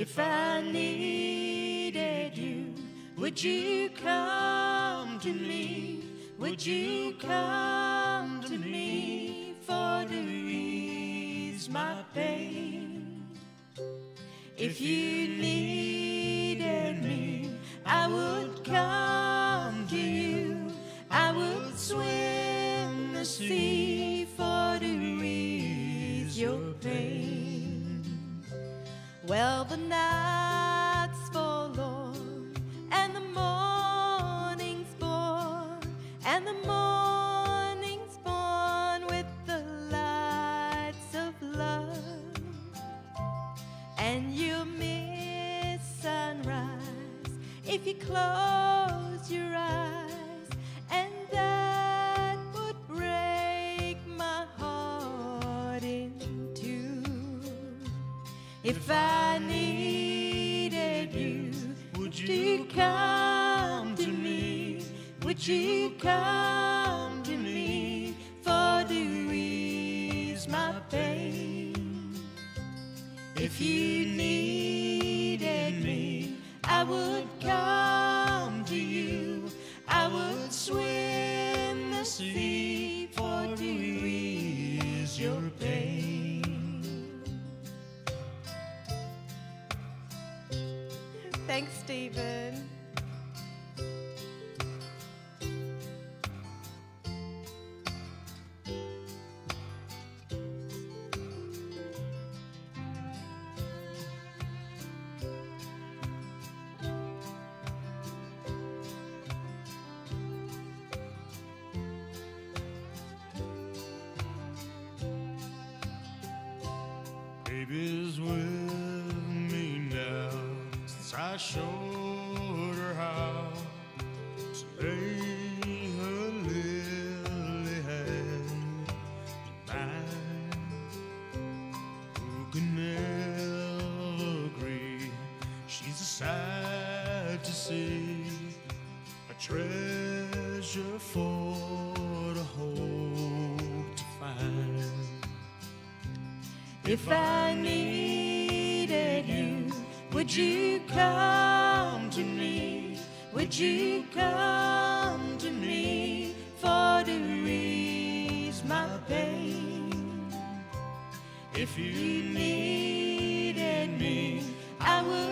If I needed you, would you come to me? Would you come to me for to ease my pain? If you needed me, I would come to you. I would swim the sea for to ease your pain. Well, the night's forlorn and the morning's born, and the morning's born with the lights of love, and you'll miss sunrise if you close your eyes, If I needed you, would you come to me? Would you come to me for to ease my pain? If you needed me, I would come Thanks, Stephen. Now since I showed her how to lay her lily hand in mine. Who can never agree? She's a sight to see, a treasure for to hope to find. If I needed you, would you come to me? Would you come to me for to ease my pain? If you needed me, I would